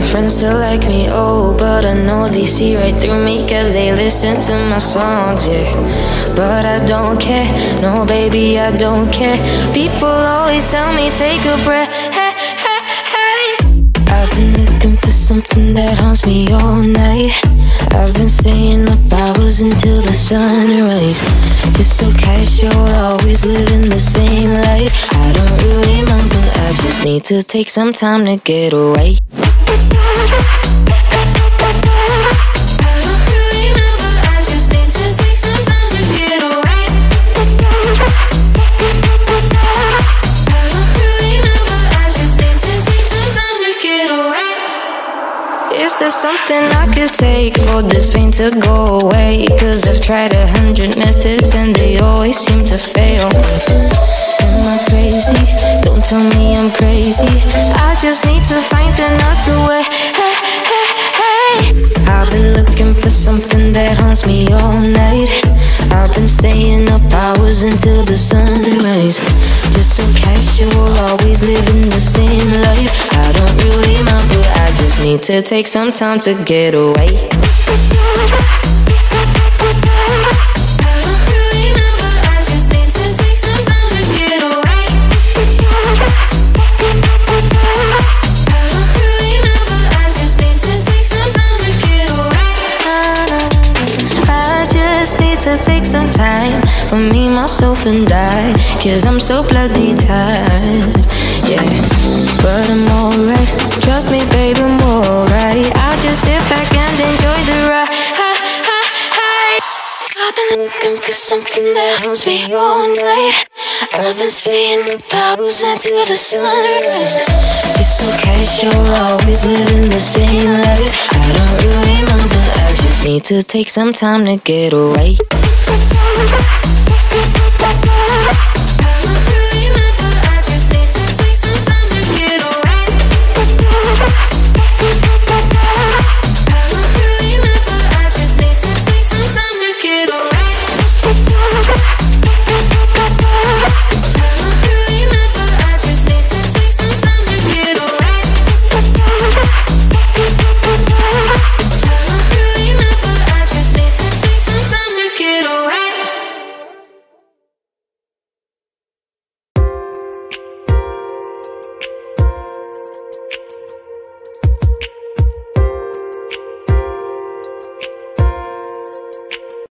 my friends to like me, oh But I know they see right through me Cause they listen to my songs, yeah. But I don't care, no baby, I don't care. People always tell me take a breath, hey, hey, hey. I've been looking for something that haunts me all night. I've been staying up hours until the sunrise Just so casual, always living the same life. I don't really just need to take some time to get away Is there something I could take for this pain to go away? Cause I've tried a hundred methods and they always seem to fail. Tell me I'm crazy. I just need to find another way. Hey, hey, hey. I've been looking for something that haunts me all night. I've been staying up hours until the sunrise. Just so casual, always living the same life. I don't really mind, but I just need to take some time to get away. Just need to take some time for me, myself, and I. Cause I'm so bloody tired. Yeah, but I'm alright. Trust me, baby, I'm alright. I'll just sit back and enjoy the ride. I've been looking for something that haunts me all night. I've been staying up hours until the sunrise. Just so casual, always living the same life. I don't really mind, need to take some time to get away.